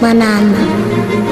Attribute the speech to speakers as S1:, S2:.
S1: banana.